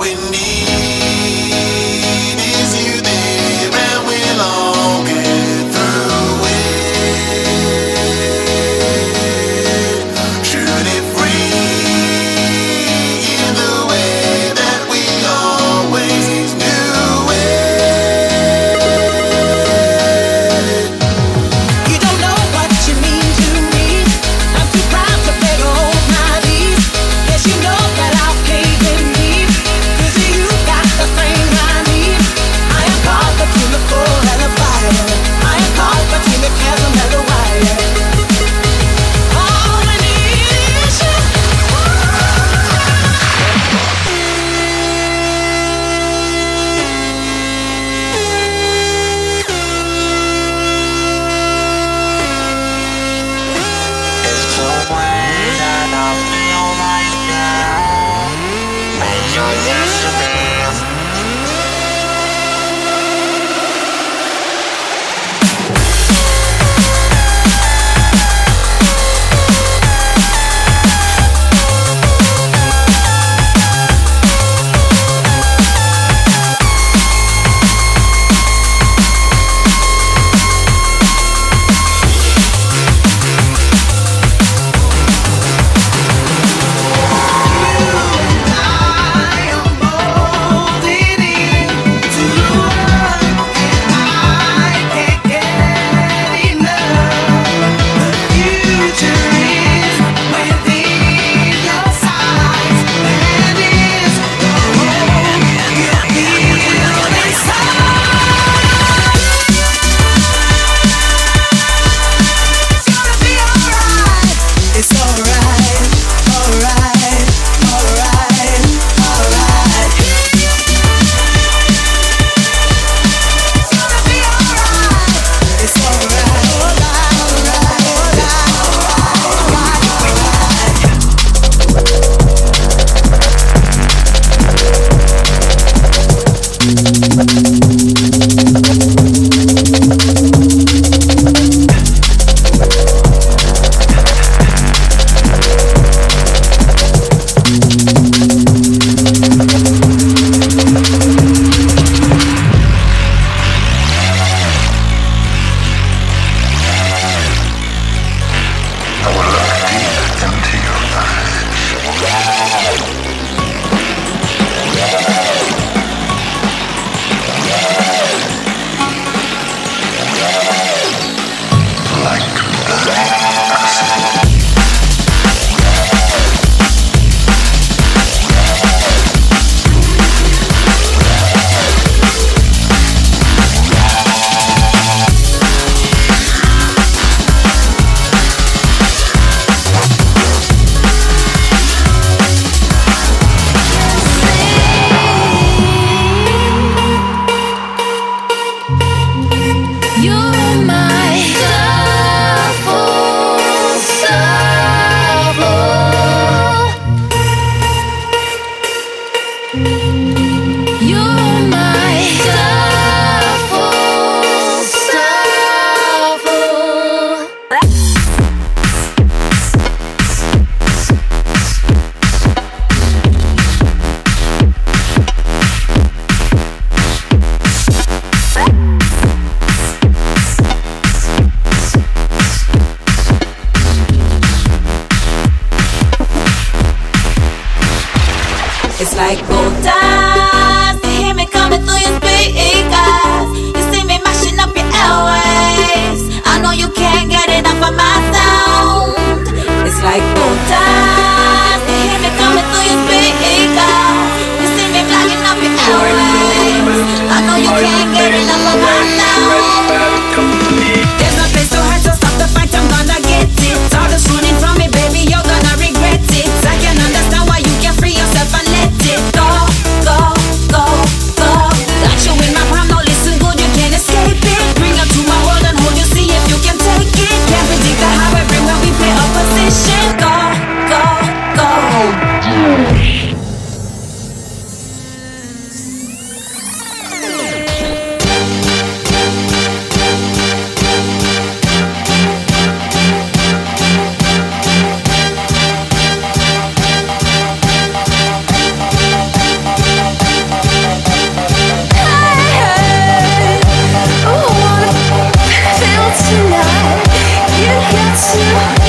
like gets you